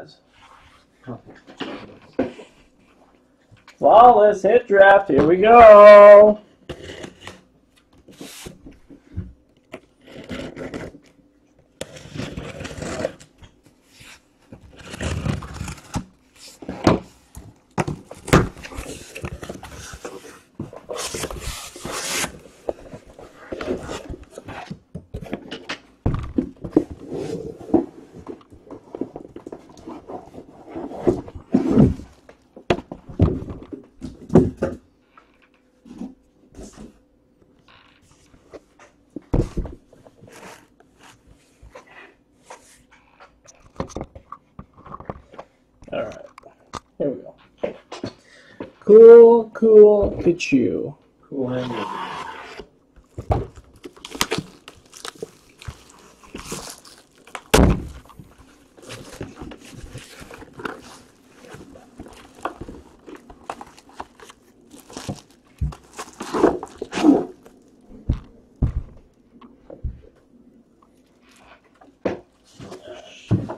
Jazz. Flawless hit draft. Here we go. All right. Here we go. Cool, cool, Kachu. Cool.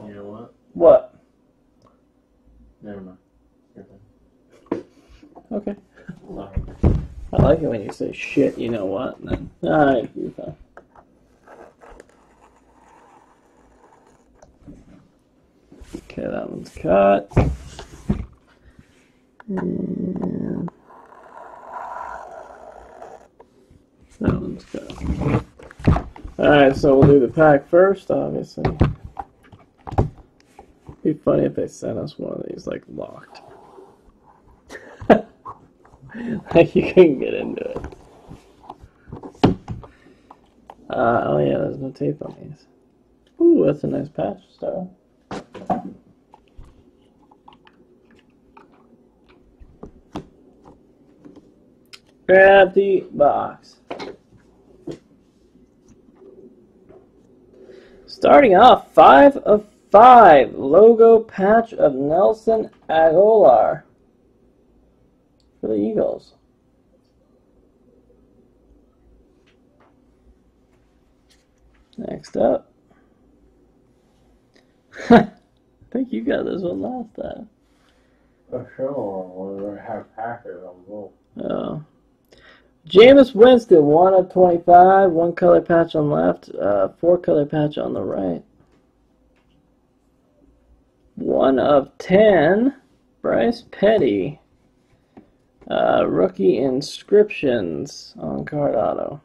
You know what? What? Never mind. You're fine. Okay. Sorry. I like it when you say shit, you know what, and then, alright. Okay, that one's cut. That one's cut. Alright, so we'll do the pack first, obviously. Be funny if they sent us one of these, like, locked. like you couldn't get into it. Uh, oh yeah, there's no tape on these. Ooh, that's a nice patch, Star. Grab the box. Starting off, five of five. Logo patch of Nelson Agholor for the Eagles. Next up. I think you got this one last time. For sure. We'll have Packers on both. Oh. Jameis Winston, 1 of 25, one color patch on left, uh, four color patch on the right. 1 of 10, Bryce Petty. Uh, rookie inscriptions on card auto.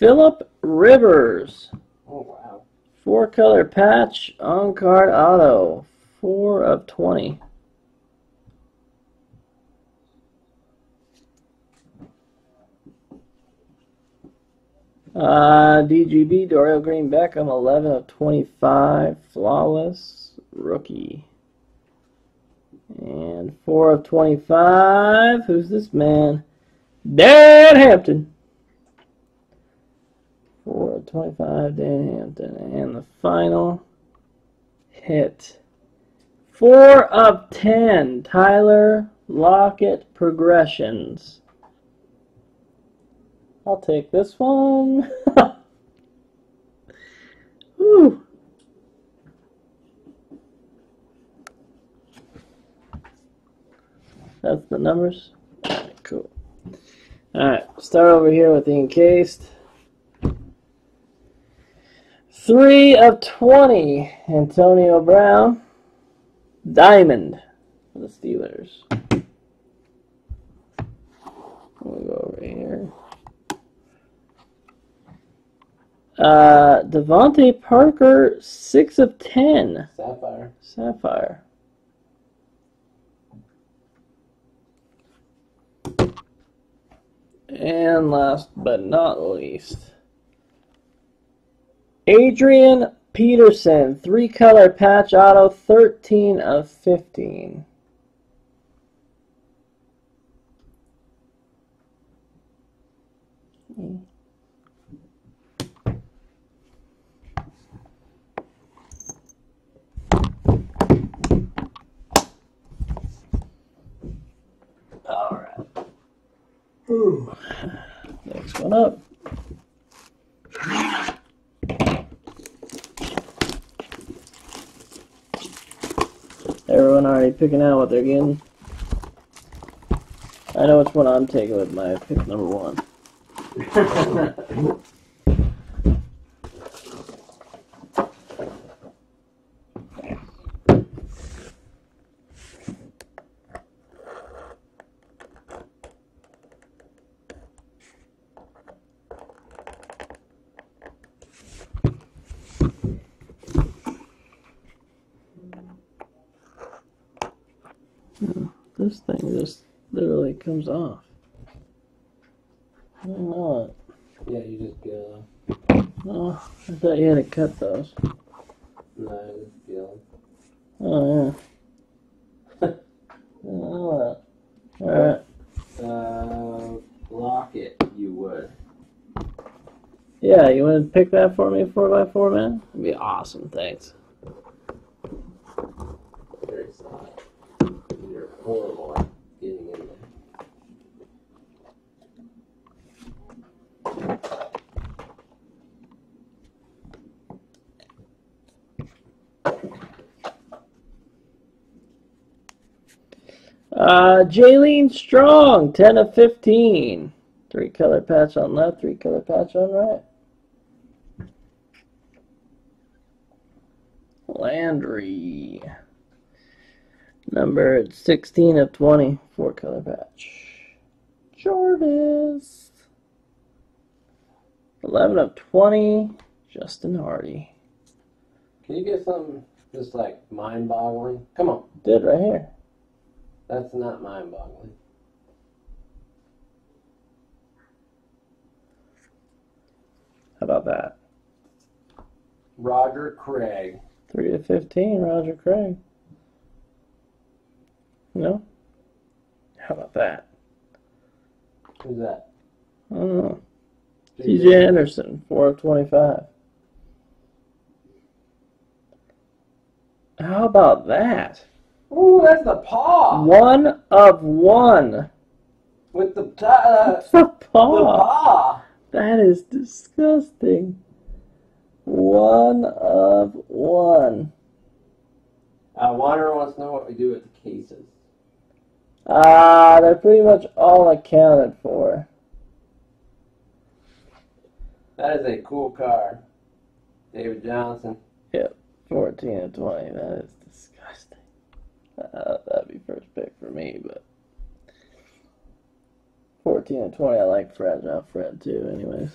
Philip Rivers. Oh, wow. Four color patch on card auto. Four of 20. Uh, DGB, Dorial Green Beckham, 11 of 25. Flawless rookie. And 4 of 25. Who's this man? Dan Hampton. 4 25, Dan Hampton. And the final hit. 4 of 10, Tyler Lockett Progressions. I'll take this one. Whew. That's the numbers? Cool. Alright, start over here with the encased. Three of 20, Antonio Brown. Diamond for the Steelers. We'll go over here. Uh, DeVante Parker, 6 of 10. Sapphire. Sapphire. And last but not least, Adrian Peterson, three color patch auto, 13 of 15. All right. Next one up. Everyone already picking out what they're getting. I know which one I'm taking with my pick number one. This thing just literally comes off. I don't know it. Yeah, you just go. Oh, I thought you had to cut those. No, I just feel. Oh yeah. I don't know that. Alright. Uh, block it. You would. Yeah, you want to pick that for me, 4x4 man? That'd be awesome, thanks. Very solid. You're horrible at getting in there. Uh, Jaelen Strong, 10 of 15. Three color patch on left, three color patch on right. Landry. number 16 of 20, four color patch. Jarvis. 11 of 20, Justin Hardy. Can you get something just like mind-boggling? Come on. Did right here. That's not mind-boggling. How about that? Roger Craig. 3 to 15, Roger Craig. No? How about that? Who's that? I don't know. CJ Anderson, 4 of 25. How about that? Ooh, that's the paw. 1 of 1. With the t- uh, The the paw. paw. That is disgusting. 1 of 1. Uh, Wanderer wants to know what we do with the cases. Ah, they're pretty much all accounted for. That is a cool car. David Johnson. Yep, 14 and 20. That is. Uh, that'd be first pick for me, but 14 and 20. I like Fragile Fred too, anyways.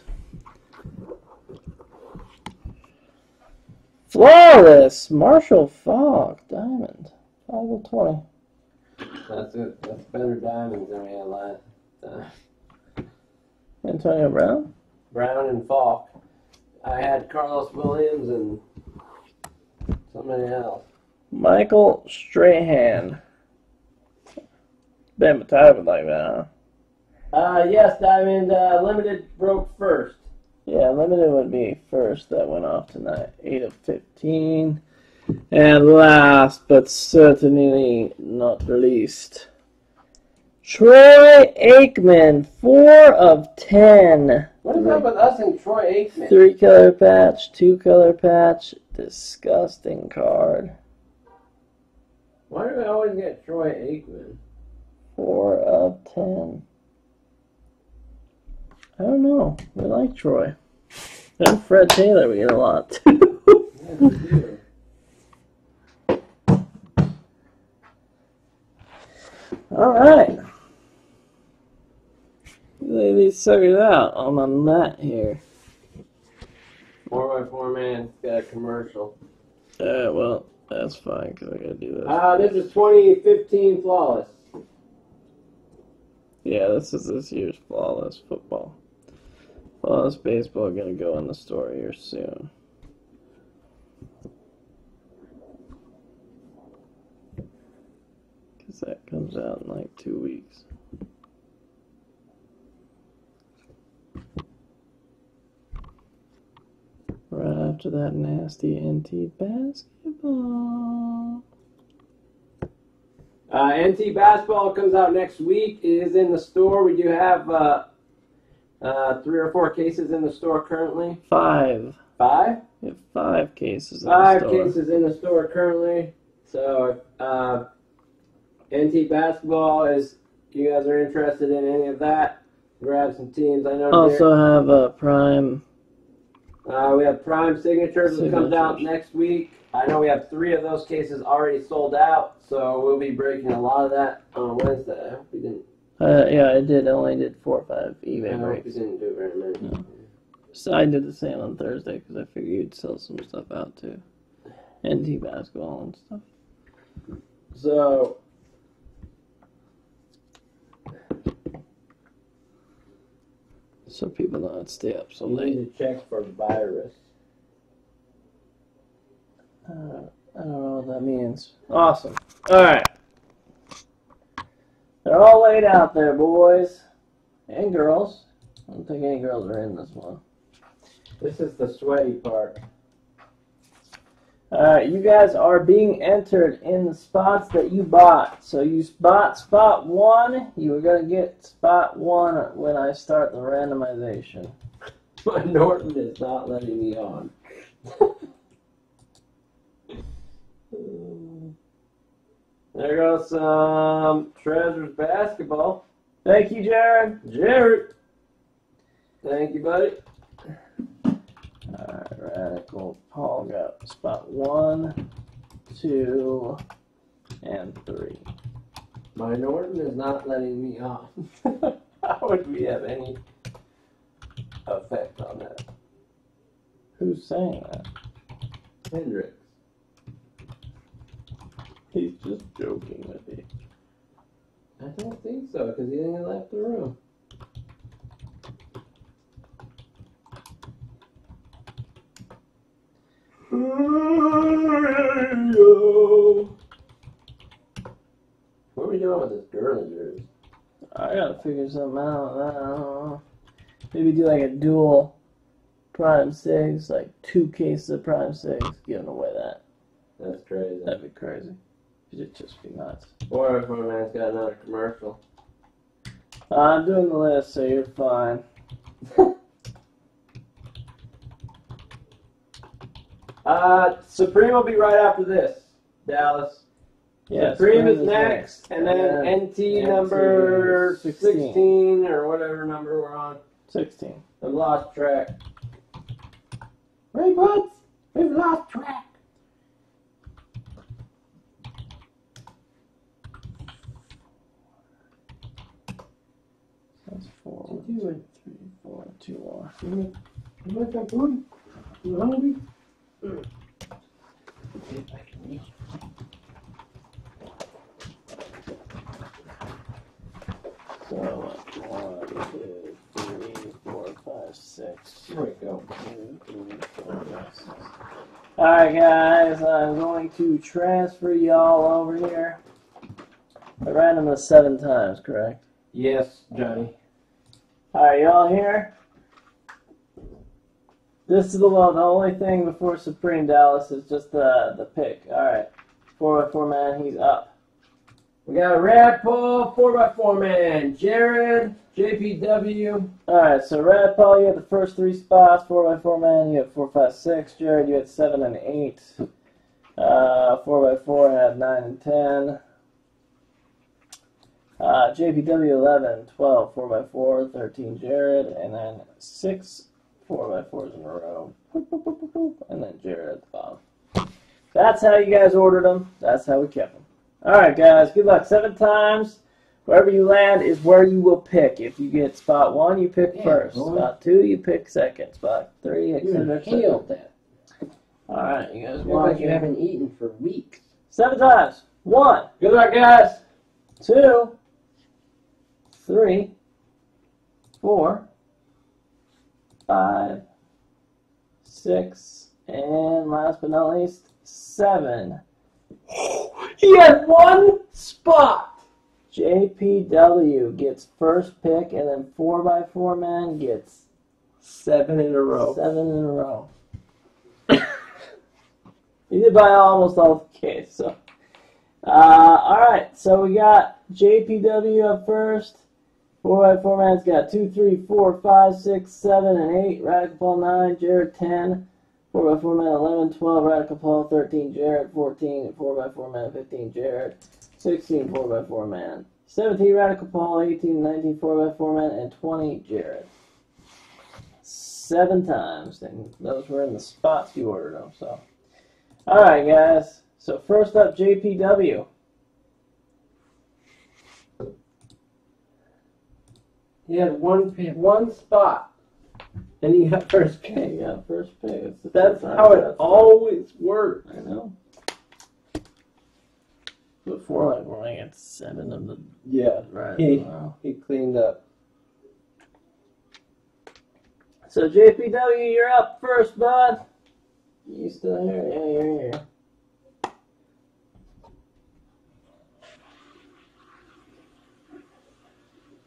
Flawless Marshall Faulk Diamond. 5 of 20. That's it. That's better diamonds than we had last. time. Antonio Brown. Brown and Faulk. I had Carlos Williams and somebody else. Michael Strahan. Ben Mattai would like that, huh? Uh, yes, Diamond. Uh, limited broke first. Yeah, limited would be first that went off tonight. 8 of 15. And last but certainly not least, Troy Aikman, 4 of 10. What is up with us and Troy Aikman? Three color patch, two color patch. Disgusting card. Why do we always get Troy Aikman? 4 of 10. I don't know. We like Troy. And Fred Taylor, we get a lot too. Yeah. All right. Lay these suckers out on my mat here. Four by four man got a commercial. Uh, well, that's fine because I gotta do this. Uh, this is 2015 flawless. Yeah, this is this year's flawless football. Flawless baseball gonna go in the store here soon. Cause that comes out in like two weeks. Right after that nasty NT basketball. Uh, NT basketball comes out next week. It is in the store. We do have uh, uh, three or four cases in the store currently. Five. Five? We have five cases. in Five the store. cases in the store currently. So, uh, NT basketball is. You guys are interested in any of that? Grab some teams. I know. Also have a prime. Uh, we have Prime Signatures that comes out next week. I know we have three of those cases already sold out, so we'll be breaking a lot of that on Wednesday. I hope we didn't. Uh, yeah, I did. I only did four or five I eBay hope we breaks. didn't do very many. No. So I did the same on Thursday because I figured you'd sell some stuff out too. and NT basketball and stuff. So So people don't stay up so You late. need to check for virus. Uh, I don't know what that means. Awesome. Alright. They're all laid out there, boys. And girls. I don't think any girls are in this one. this is the sweaty part. Alright, you guys are being entered in the spots that you bought. So you bought spot one, you are going to get spot one when I start the randomization. My Norton is not letting me on. there goes some Treasures basketball. Thank you, Jared. Jared. Thank you, buddy. Radical. Paul got spot one, two, and three. My Norton is not letting me off. How would we have any effect on that? Who's saying that? Hendrix. He's just joking with you. I don't think so, because he didn't left the room. What are we doing with this girl of yours? I gotta figure something out. I don't know. Maybe do like a dual Prime 6, like two cases of Prime 6, giving away that. That's crazy. That'd be crazy. It'd just be nuts. Or if my man's got another commercial. I'm doing the list, so you're fine. Uh, Supreme will be right after this. Dallas. Yeah, Supreme is next, and then NT NT number 16. 16 or whatever number we're on. 16. I've lost track. Ray Buds, we've lost track. That's four. What? Three, four, two more. You want food? You hungry? So, one, two, three, four, five, six. There we go. Two, three, four, five, six. Alright, guys, I'm going to transfer y'all over here. I ran them seven times, correct? Yes, Johnny. Alright, y'all here? This is the, one- the only thing before Supreme Dallas is just the, the pick. Alright. 4x4 man, he's up. We got a Rad Paul, 4x4 man, Jared, JPW. Alright, so Red Paul, you had the first three spots. 4x4 man, you had 4, 5, 6. Jared, you had 7 and 8. Uh, 4x4 had 9 and 10. Uh, JPW 11, 12, 4x4, 13 Jared, and then 6 4x4s in a row. And then Jared at the bottom. That's how you guys ordered them. That's how we kept them. Alright, guys, good luck. Seven times. Wherever you land is where you will pick. If you get spot one, you pick Yeah, first. boy. Spot two, you pick second. Spot three, You etc. etc. inhaled that. Alright, you guys Looks like you haven't eaten for weeks. Seven times. One, Good luck, guys. two, three, four, five, six, and last but not least, seven. He had one spot. JPW gets first pick, and then 4x4 man gets Seven in a row. seven in a row. he did buy almost all the case, so. Uh, alright, so we got JPW up first. 4x4 man's got 2, 3, 4, 5, 6, 7, and 8. Radical Paul 9, Jared 10. 4x4 man 11, 12 Radical Paul, 13 Jared, 14 4x4 man 15 Jared, 16 4x4 man, 17 Radical Paul, 18 19 4x4 man, and 20 Jared. Seven times, and those were in the spots you ordered them. So, all right, guys. So first up, JPW. He had one one spot, and he got first pick. Yeah, first pick. The That's how it that's- always works. I know. Before, like, we're only at seven of the Yeah, right. He- Wow. he cleaned up. So JPW, you're up first, bud. You still here? Yeah, you're here.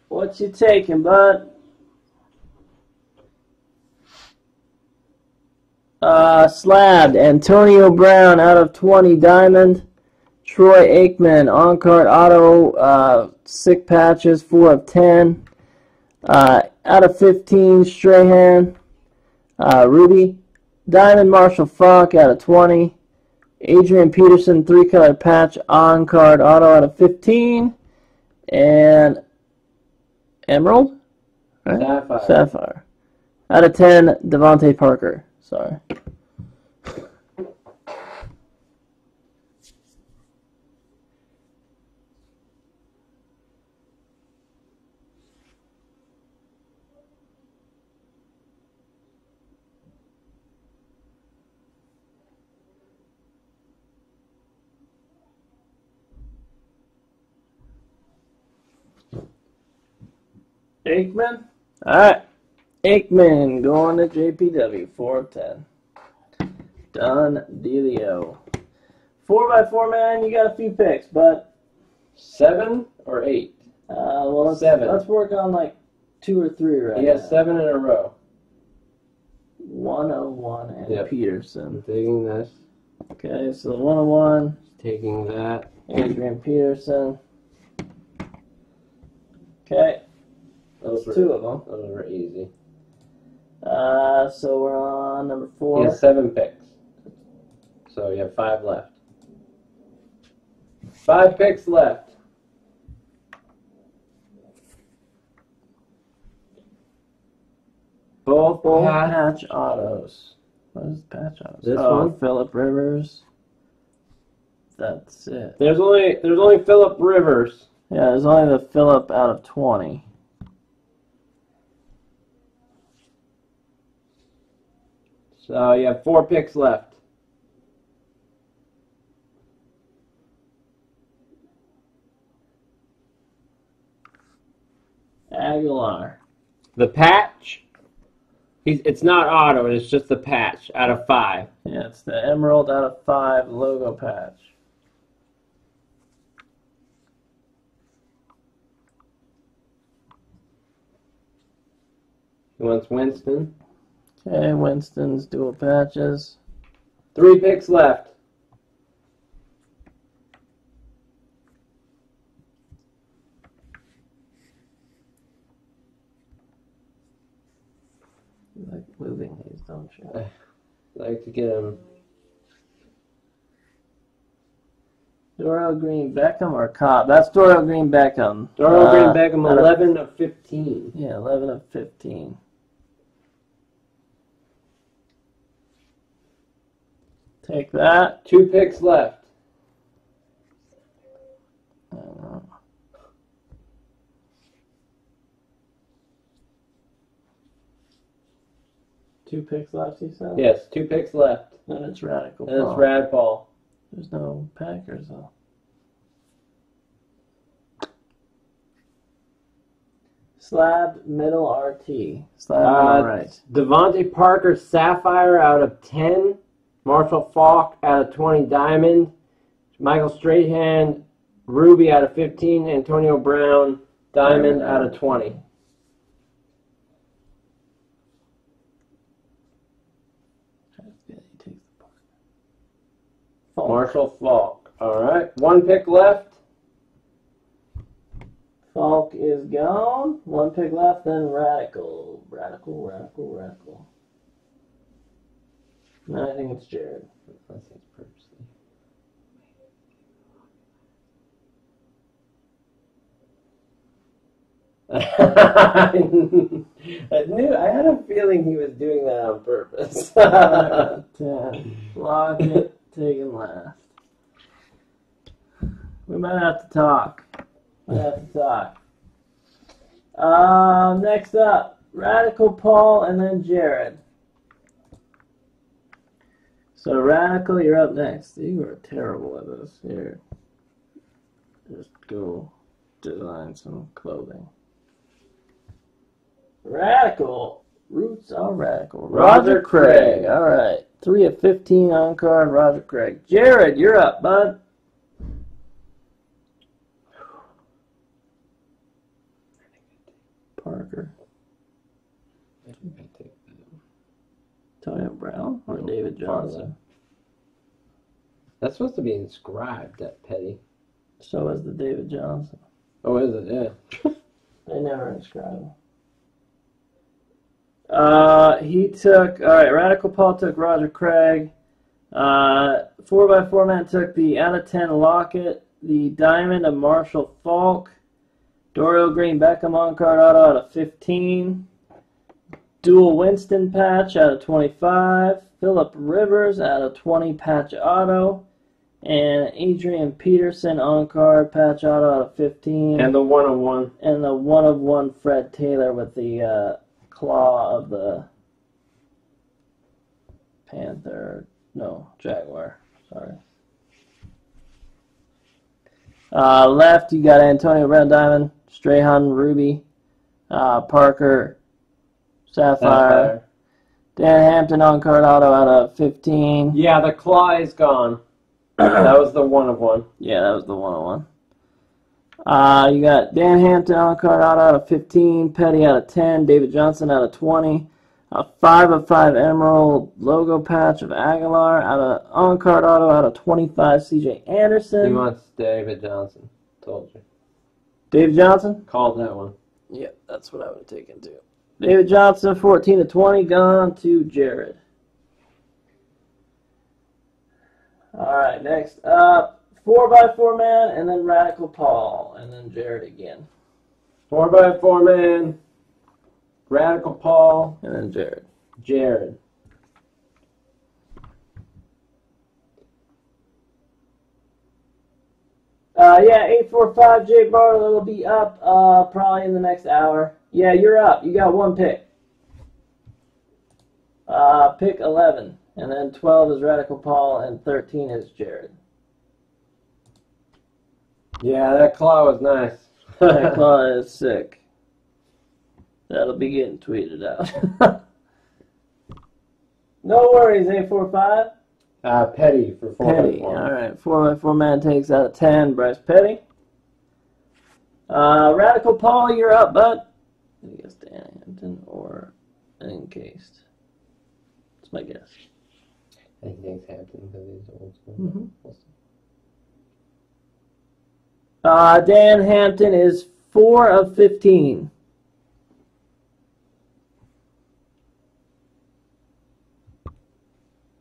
What you taking, bud? Uh, slabbed. Antonio Brown out of 20 diamond. Troy Aikman on card auto. Uh, sick patches 4 of 10. Uh, out of 15, Strahan. Uh, Ruby. Diamond Marshall Faulk out of 20. Adrian Peterson, three color patch on card auto out of 15. And Emerald? Right? Sapphire. Sapphire. Out of 10, DeVante Parker. Sorry. Aikman? Alright. Aikman going to JPW, 4 of 10. Done dealio. 4x4 man, you got a few picks, but Seven or eight? uh, well, let's, Seven. let's work on like two or three right He has now. seven in a row. 101 and Yep. Peterson. Taking this, Okay, so the 101, taking that. Adrian Peterson. Okay, Those were, two of them. those were easy. Uh, so we're on number He four. has seven picks. So you have five left. Five picks left. Both Full patch. patch autos. What is patch autos? This oh, one? Philip Rivers. That's it. There's only there's only Philip Rivers. Yeah, there's only the Philip out of 20. So you have four picks left. Agholor. The patch. He's it's not auto. It's just the patch out of five. Yeah, it's the Emerald out of 5 logo patch. He wants Winston. Okay, Winston's dual patches. Three picks left. You like moving these, don't you? I Like to get them. Doro Green Beckham or Cobb? That's Doro Green Beckham. Darrell Uh, Green Beckham, eleven of fifteen. Yeah, 11 of 15. Take that. Two picks left. I. Two picks left, you said? Yes, two picks left. Then it's Radical And it's Rad Paul. There's no Packers, though. Slab middle RT. Slab Uh, middle right. DeVante Parker Sapphire out of 10. Marshall Faulk out of 20 Diamond. Michael Strahan Ruby out of 15. Antonio Brown Diamond out of 20. Yeah, he takes the part. Faulk. Marshall Faulk. All right. One pick left. Faulk is gone. One pick left, then Radical. Radical, Radical, Radical. No, I think it's Jared. Unless it's purposely. I knew. I had a feeling he was doing that on purpose. Lock it, taken last. We might have to talk. Might have to talk. Um, next up, Radical Paul and then Jared. So Radical, you're up next. You are terrible at this. Here. Just go design some clothing. Radical. Roots are radical. Roger, Roger Craig. Craig. All right. Three of 15 on card. Roger Craig. Jared, you're up, bud. Parker. I think I take that. Antonio Brown or David Johnson. That's supposed to be inscribed at Petty. So is the David Johnson. Oh, is it? Yeah. They never inscribe him. Uh, he took, all right, Radical Paul took Roger Craig. Uh, 4x4 man took the out of 10 Lockett, the Diamond of Marshall Faulk, Dorial Green Beckham on card auto out of 15, Dual Winston patch out of 25, Philip Rivers out of 20 patch auto, and Adrian Peterson on card patch auto out of 15 And the one on one. and the one of one Fred Taylor with the uh, claw of the panther. No, jaguar. Sorry. Uh, left, you got Antonio Brown Diamond, Strahan Ruby, uh, Parker Sapphire, Dan Hampton on card auto out of 15. Yeah, the claw is gone. that was the one of one. Yeah, that was the one of one. Uh, you got Dan Hampton on card out out of 15, Petty out of 10, David Johnson out of 20, a 5 of 5 Emerald logo patch of Agholor out of on card auto out of 25, CJ Anderson. He wants David Johnson. Told you. David Johnson? Called that one. Yeah, that's what I would have taken too. David Johnson, 14 to 20, gone to Jared. All right, next up, 4x4 man, and then Radical Paul, and then Jared again, Four by four man. Radical Paul. and then Jared. Jared. Uh, yeah, 845 Jay Barlow will be up uh, probably in the next hour. Yeah, you're up. You got one pick. Uh, pick 11. And then 12 is Radical Paul, and 13 is Jared. Yeah, that claw was nice. That claw is sick. That'll be getting tweeted out. no worries, 845. uh, Petty for four Petty. All right, four by four man takes out of ten. Bryce Petty. Uh, Radical Paul, you're up, bud. I guess Dan Hampton or Encased. That's my guess. I think it's Hampton because he's old school. Mhm. We'll. Uh, Dan Hampton is four of fifteen.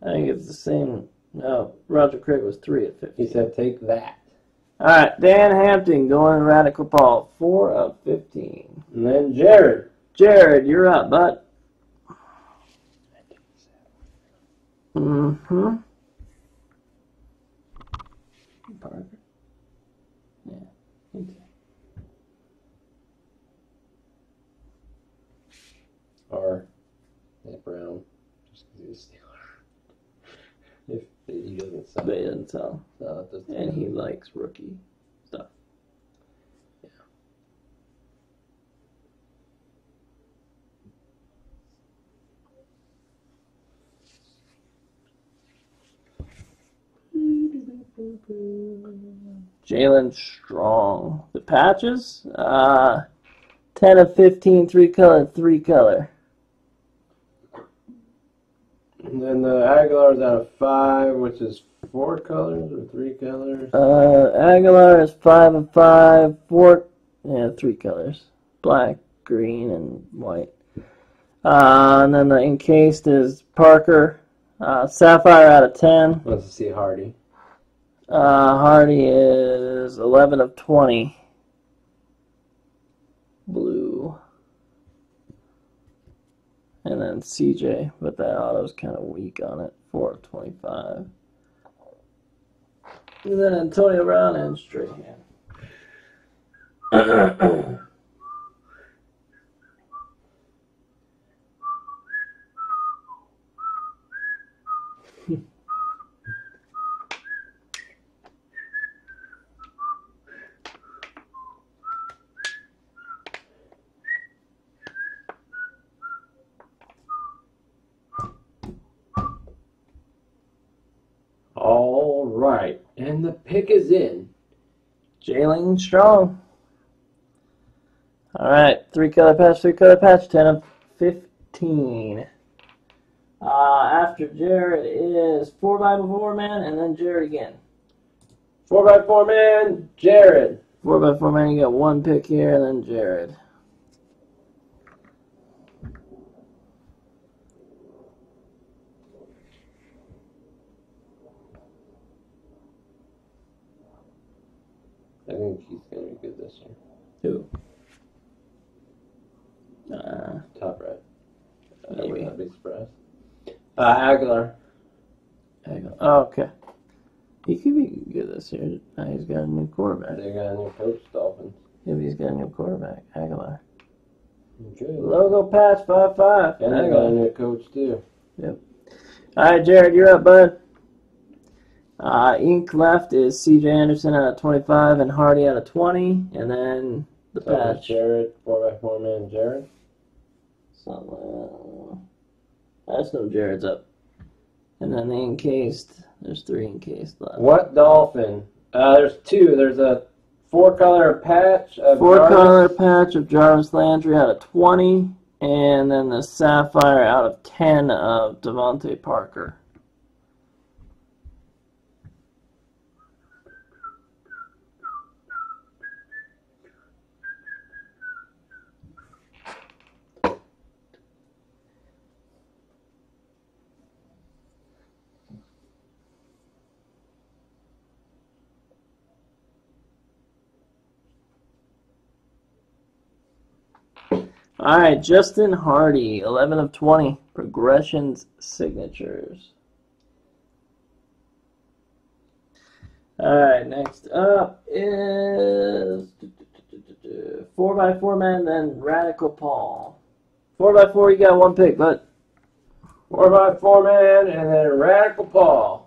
I think it's the same. No, Roger Craig was three of fifteen. He said, "Take that." All right, Dan Hampton going Radical Paul, four of fifteen. And then Jared. Jared, you're up, bud. Mm-hmm. Parker. Yeah. too. Or Matt Brown, just because he's a Steeler. If he doesn't sell, But he doesn't tell. so it doesn't And he likes rookie stuff. Jaelen Strong. The patches? Uh, 10 of 15, three color, three color. And then the Agholor's out of five, which is four colors or three colors. Uh, Agholor is 5 of 5, four, yeah, three colors. Black, green, and white. Uh, and then the encased is Parker, Uh, Sapphire out of 10. Let's see Hardy. Uh, Hardy is 11 of 20. And then CJ, but that auto's kind of weak on it. 4 of 25. And then Antonio Brown and Strahan. All right, and the pick is in. Jaelen Strong. All right, three color patch, three color patch, 10 of 15. Uh, after Jared is 4x4 man, and then Jared again. Four by four man, Jared. 4x4 man, you got one pick here, and then Jared. Think he's gonna be good this year. Who? Uh, Top right. I Maybe. would not be surprised. Uh, Agholor. hang on. oh, okay. He could be good this year. Now he's got a new quarterback. They got a new coach, Dolphins. Maybe he's got a new quarterback. Agholor. Good. Logo patch 5-5. And I got a new coach too. Yep. All right, Jared, you're up, bud. Uh, ink left is C.J. Anderson out of 25 and Hardy out of 20, and then the So patch. Jared, four by four man, Jared. So, uh, that's no Jared's up. And then the encased, there's three encased left. What dolphin? Uh, there's two. There's a four color patch of Four Jarvis. color patch of Jarvis Landry out of 20, and then the sapphire out of 10 of DeVante Parker. All right, Justin Hardy, 11 of 20, progressions signatures. All right, next up is 4x4 man, then Radical Paul. 4x4, you got one pick, but Four by four man, and then Radical Paul.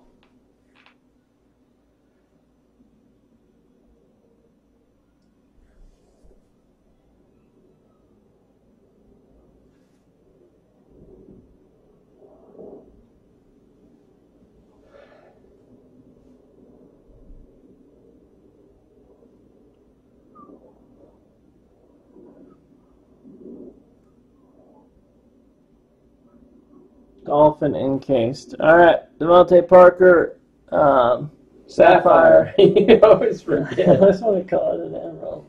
Encased. All right, DeVante Parker, um, Sapphire. you always I forget. just want to call it an emerald.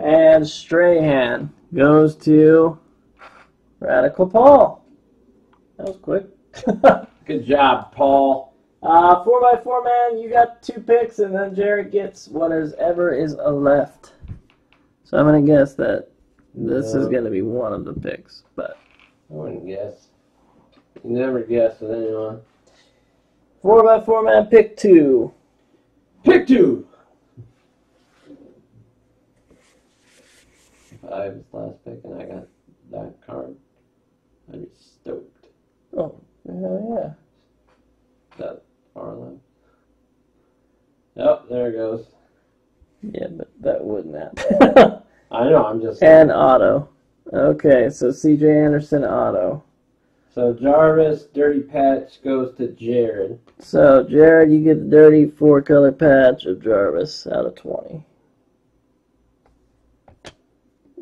And Strahan goes to Radical Paul. That was quick. Good job, Paul. uh, four by four man, you got two picks, and then Jared gets what is ever is a left. So I'm gonna guess that this is gonna be one of the picks, but I wouldn't guess. You never guess with anyone. four by four man, pick two. Pick two. If I was last pick and I got that card, I'd be stoked. Oh, hell yeah. That far left. Yep, there it goes. Yeah, but that wouldn't happen. I know, I'm just. and auto. Okay, so CJ Anderson auto. So Jarvis, Dirty Patch goes to Jared. So Jared, you get the dirty four color patch of Jarvis out of twenty.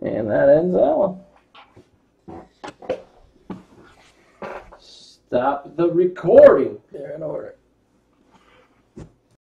And that ends that one. Stop the recording. They're in order.